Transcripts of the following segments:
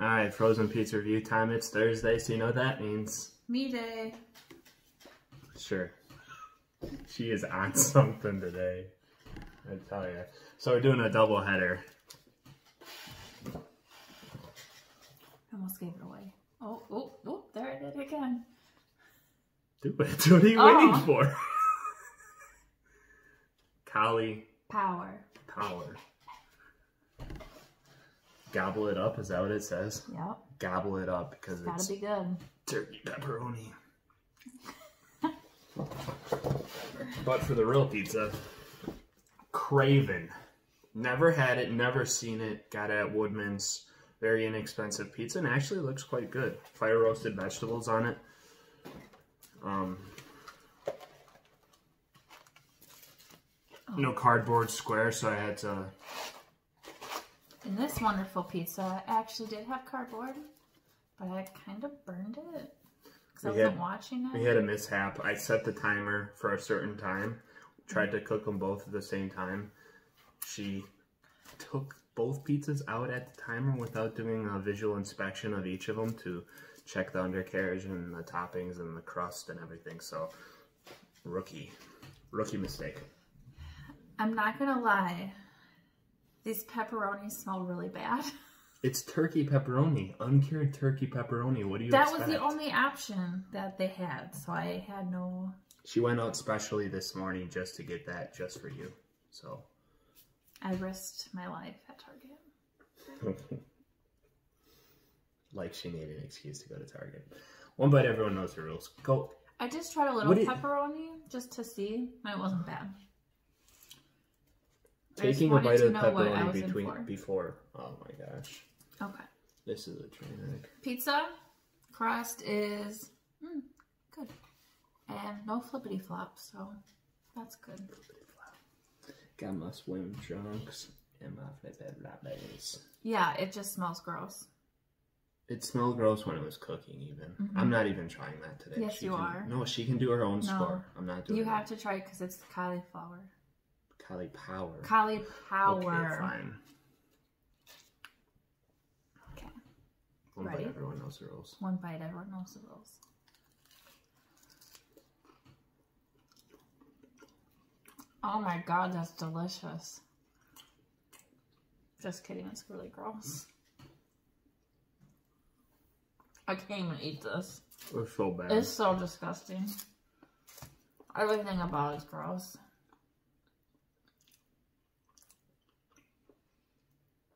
All right, frozen pizza review time. It's Thursday, so you know what that means. Me day. Sure. She is on something today. I tell you. So we're doing a double header. Almost gave it away. Oh, oh, oh, there it is again. Do it. What are you Oh. waiting for? Kali Power. Power. Gobble it up, is that what it says? Yep. Gobble it up because it's, it's Gotta be good. turkey pepperoni. but for the real pizza, Craven. Never had it, never seen it. Got it at Woodman's. Very inexpensive pizza and actually looks quite good. Fire roasted vegetables on it. Um, no cardboard square, so I had to. This wonderful pizza actually did have cardboard, but I kind of burned it because I had- watching it. We had a mishap. I set the timer for a certain time. Tried to cook them both at the same time. She took both pizzas out at the timer without doing a visual inspection of each of them to check the undercarriage and the toppings and the crust and everything. So, rookie, rookie mistake. I'm not gonna lie. These pepperonis smell really bad. It's turkey pepperoni, uncured turkey pepperoni. What do you that expect? was the only option that they had, so I had no. She went out specially this morning just to get that, just for you. So. I risked my life at Target. like she needed an excuse to go to Target. One bite, everyone knows the rules. Go. I just tried a little What did- pepperoni just to see, and it wasn't bad. Taking a bite of pepperoni between before. Oh my gosh, Okay. this is a train wreck. Pizza crust is mm, good, and no flippity flops, so that's good. Got my swim trunks and my floppies. Yeah, it just smells gross. It smelled gross when it was cooking. Even I'm not even trying that today. Yes, She you can- are. No, she can do her own No. score. I'm not doing. You that. have to try it because it's cauliflower. Caulipower. Cauliflower. Okay, fine. Okay. One Ready? bite, everyone knows the rules. One bite, everyone knows the rules. Oh my god, that's delicious. Just kidding, it's really gross. I can't even eat this. We're so bad. It's so disgusting. Everything about it's gross.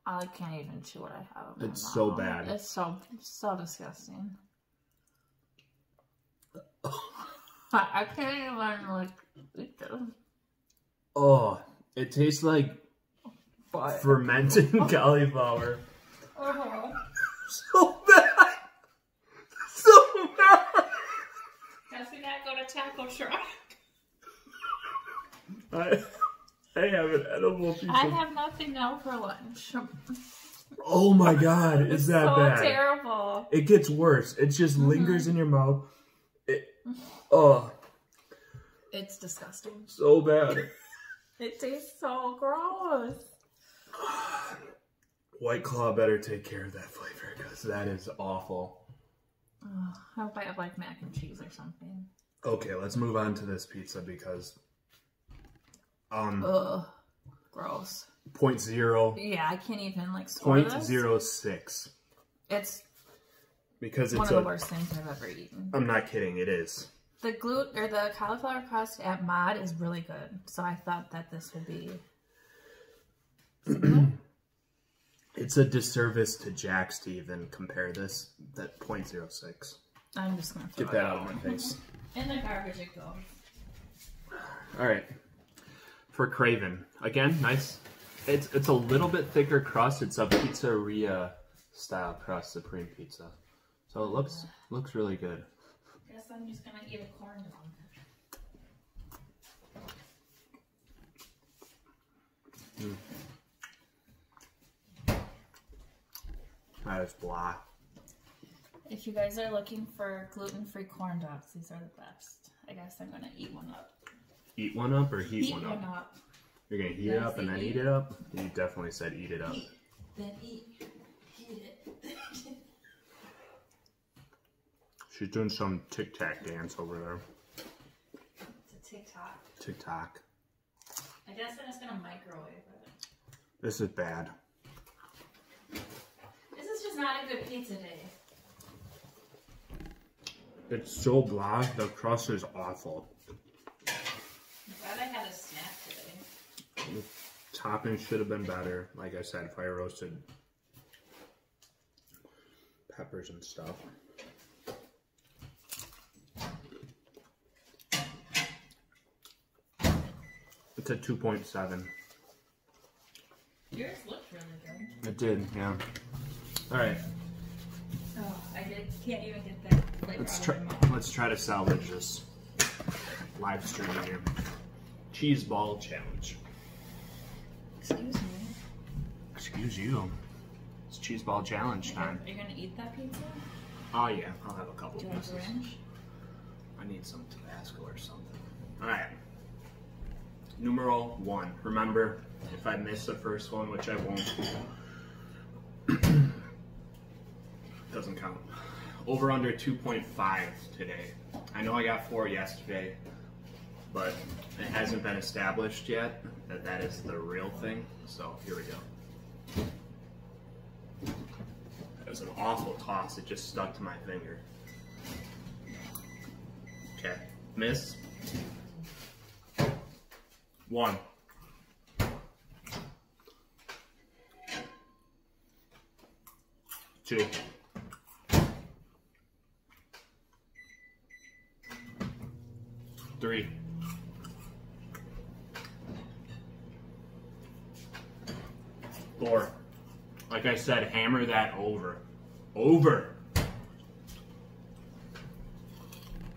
I can't even chew what I have. It's so bad. It's so so disgusting. I, I can't even like eat this. Oh, it tastes like But fermented cauliflower. Uh -huh. So bad. So bad. guess we gotta go to Taco Truck. I, I have an edible piece I of. have nothing now for lunch. Oh my god, is that so bad? terrible. It gets worse. It just Mm-hmm. lingers in your mouth. It, oh, It's disgusting. so bad. It tastes so gross. White Claw better take care of that flavor because that is awful. Ugh, I hope I have like mac and cheese or something. Okay, let's move on to this pizza because um Ugh, gross. point zero Yeah, I can't even like point this. zero six It's because it's one of a. the worst things I've ever eaten. I'm not kidding. It is. The gluten or the cauliflower crust at Mod is really good, so I thought that this would be. It's a disservice to Jack's to even compare this that point zero six. I'm just gonna throw Get it that out of my face. In the garbage it goes. All right. For Craven, again, nice. It's it's a little bit thicker crust. It's a pizzeria style crust, supreme pizza. So it looks looks really good. Guess I'm just gonna eat a corn dog. Mm. That is blah. If you guys are looking for gluten-free corn dogs, these are the best. I guess I'm gonna eat one up. Eat one up or heat, Heat one, one up? up. You're gonna heat it up and then eat? it up? You definitely said eat it up. Then eat. Heat it. She's doing some tic tac dance over there. It's a TikTok. TikTok. I guess I'm just gonna microwave it. This is bad. This is just not a good pizza day. It's so blah. The crust is awful. I'm glad I had a snack today. Topping should have been better. Like I said, fire roasted peppers and stuff. It's a 2.7. Yours looked really good. It did, yeah. All right, Oh, I did, can't even get that let's try. of my mouth. Let's try to salvage this live stream here. Cheese ball challenge. Excuse me. Excuse you. It's cheese ball challenge time. Are you gonna eat that pizza? Oh yeah, I'll have a couple Do you pieces. ranch? I need some Tabasco or something. Alright. Numeral one. Remember, if I miss the first one, which I won't, doesn't count. Over under 2.5 today. I know I got four yesterday, but it hasn't been established yet that that is the real thing. So here we go. That was an awful toss. It just stuck to my finger. Okay. Miss. One. Two. Three. Four. Like I said, hammer that over. Over.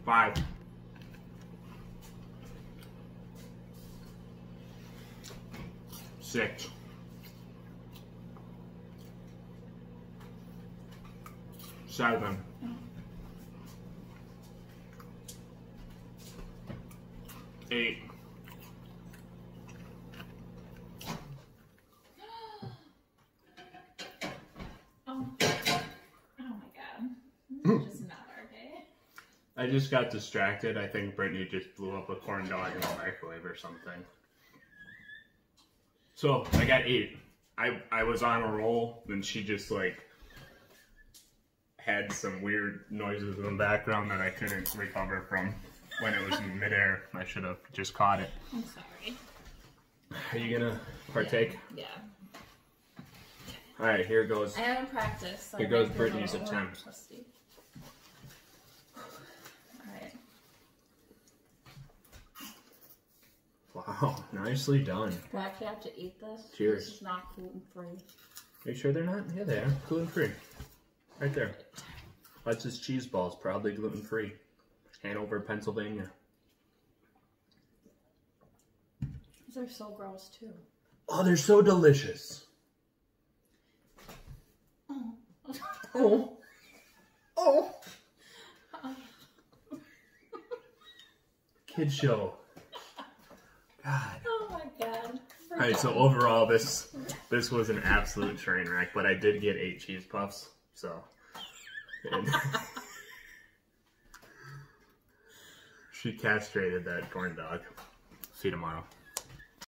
Five. Six. Seven. Eight. Oh. Oh my god. This is just not our day. I just got distracted. I think Brittany just blew up a corn dog in the microwave or something. So I got eight. I I was on a roll, then she just like had some weird noises in the background that I couldn't recover from when it was in midair. I should have just caught it. I'm sorry. Are you gonna partake? Yeah. All right, here goes. I haven't practiced. So Here goes might be a Brittany's attempt. Wow, nicely done. Do I actually have to eat this? Cheers. This is not gluten free. Are you sure they're not? Yeah, they are. Gluten free. Right there. That's Utz cheese balls, proudly gluten free. Hanover, Pennsylvania. These are so gross too. Oh, they're so delicious. Oh. Oh. Oh. Kid show. God. Oh my god. All right, so overall, this this was an absolute train wreck, but I did get eight cheese puffs, so. she castrated that corn dog. See you tomorrow.